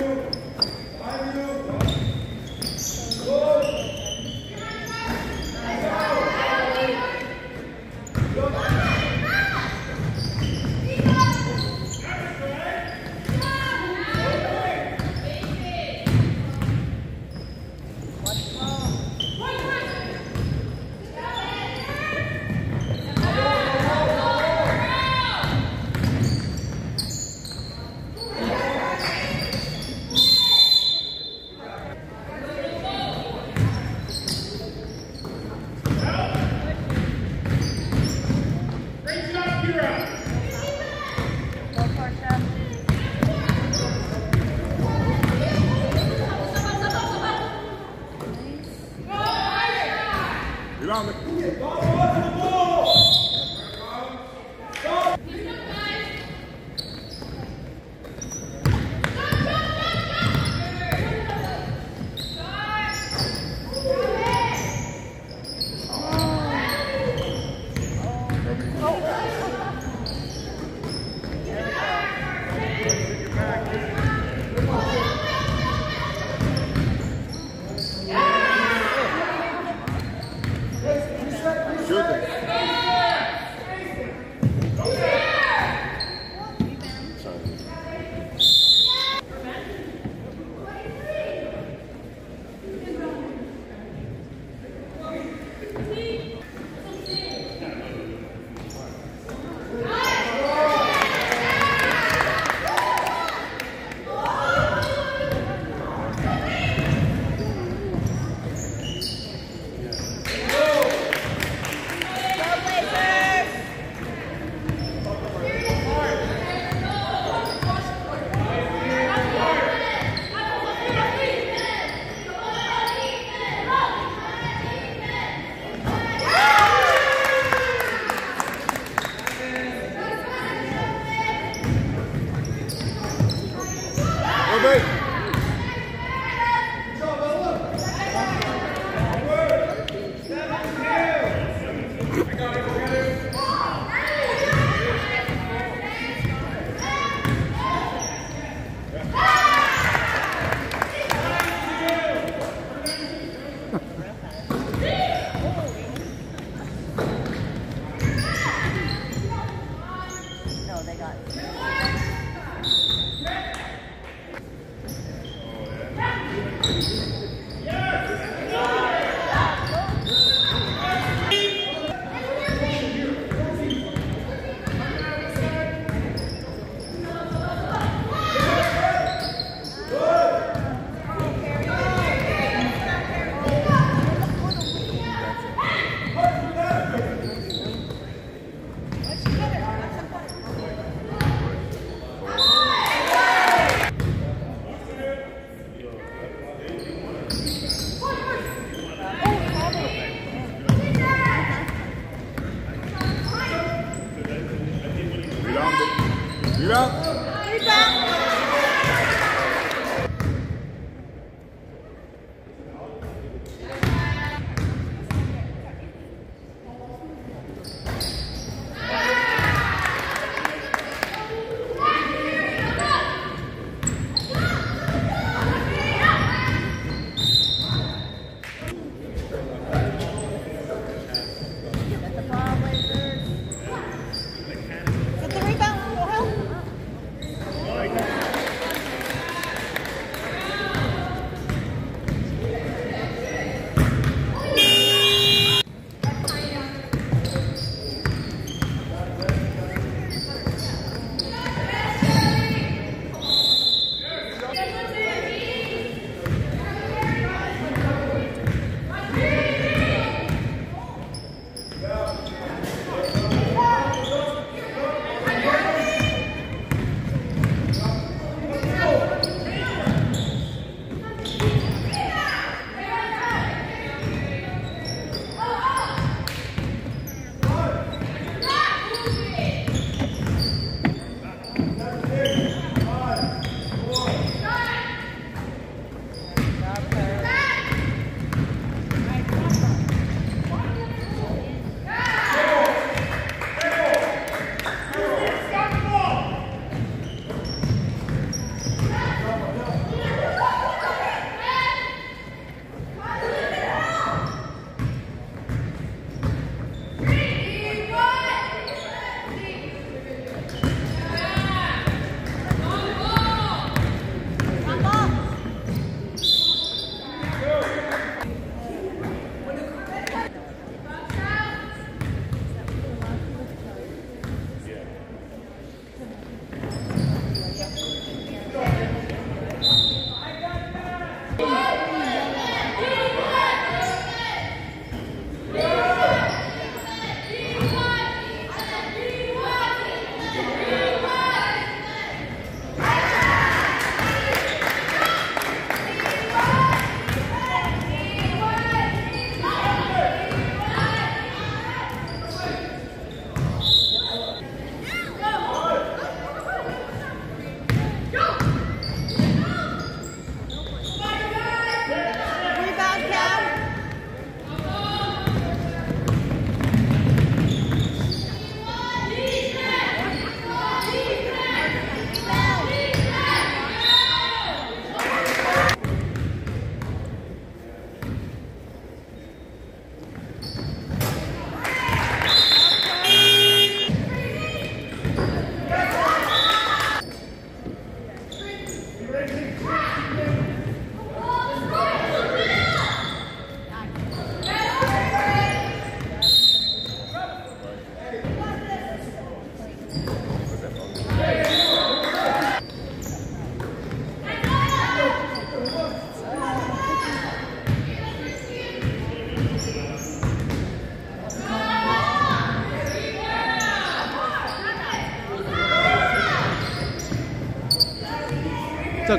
minuto. 5 minutos.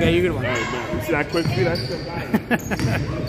Okay, you good one. All right, man. You see that quick feet?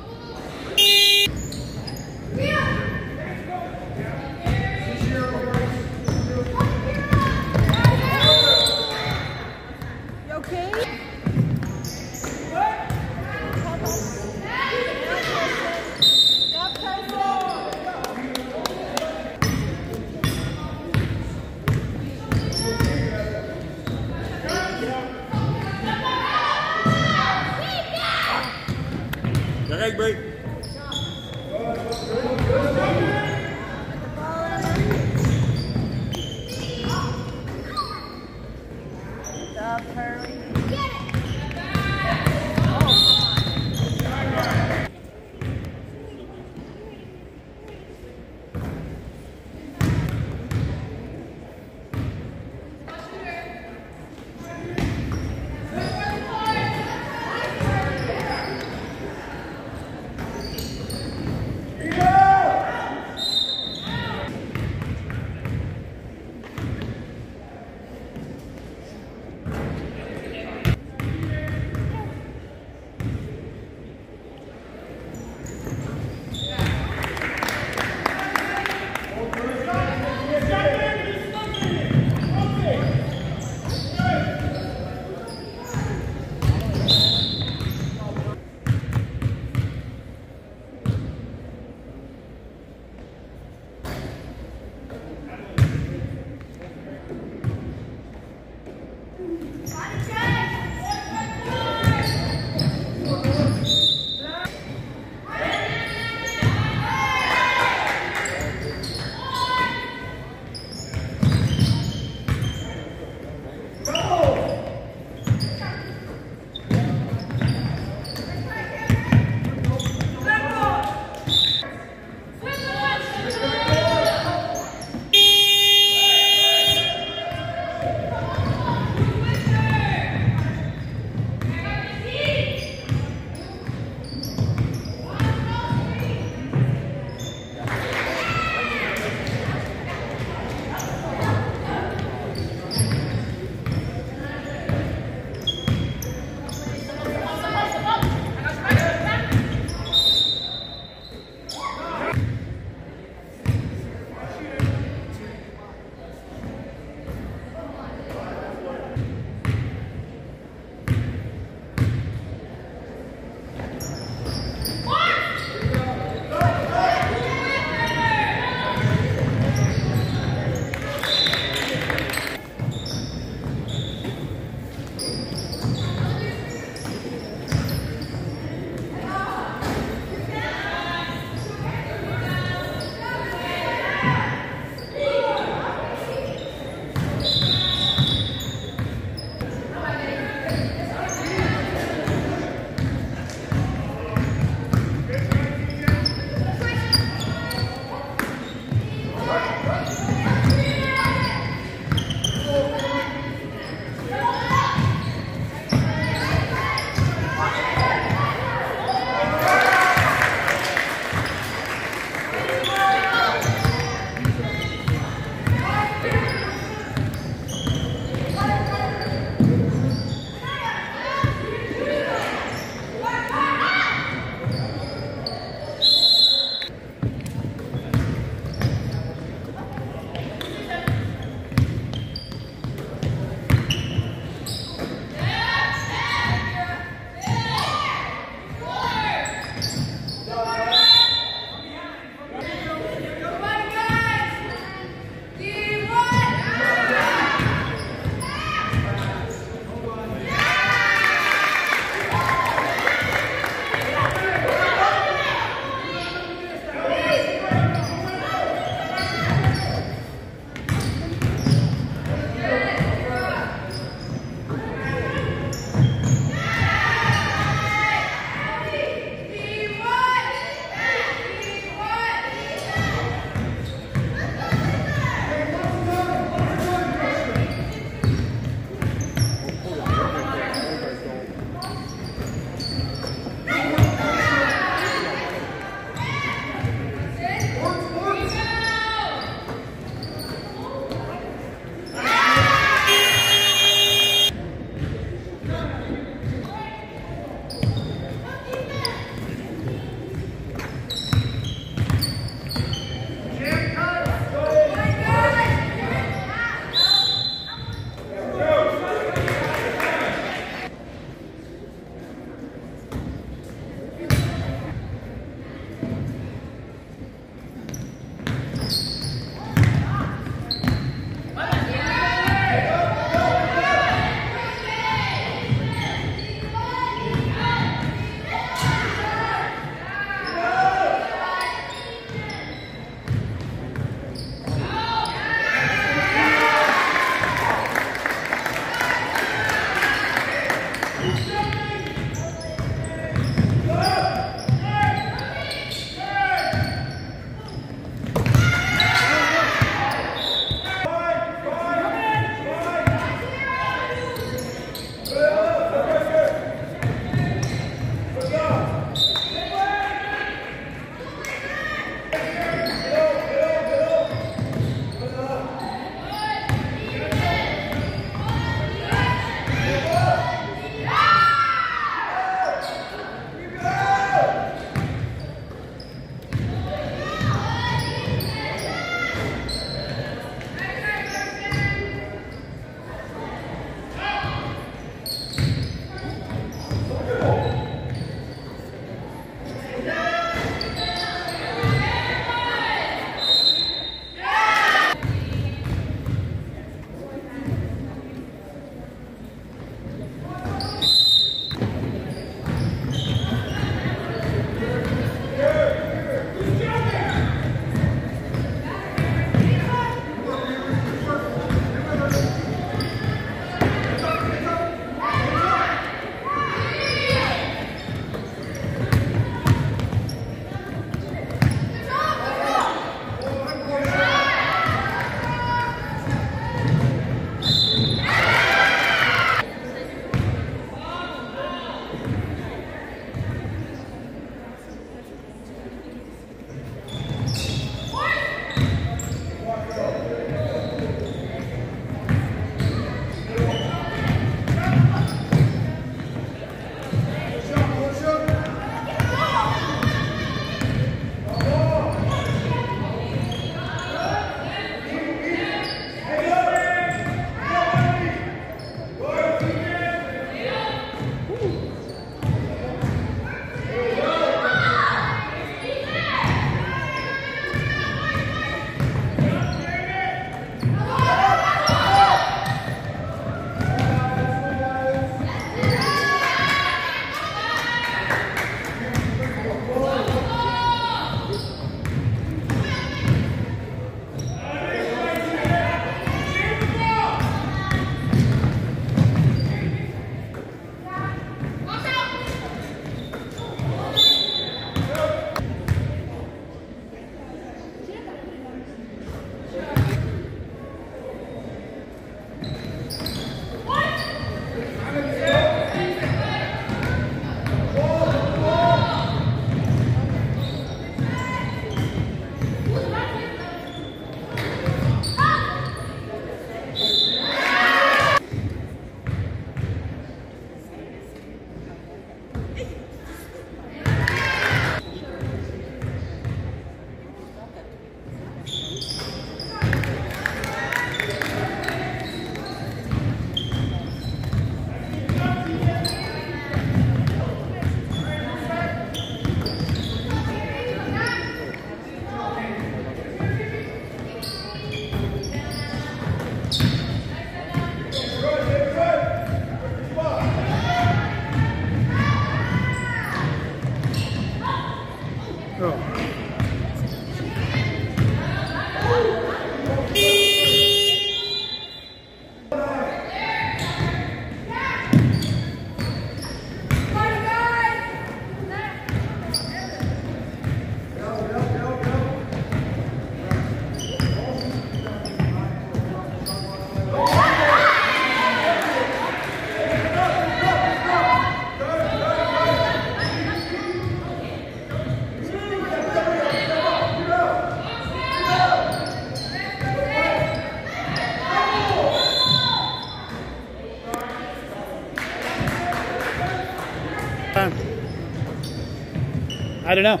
I don't know.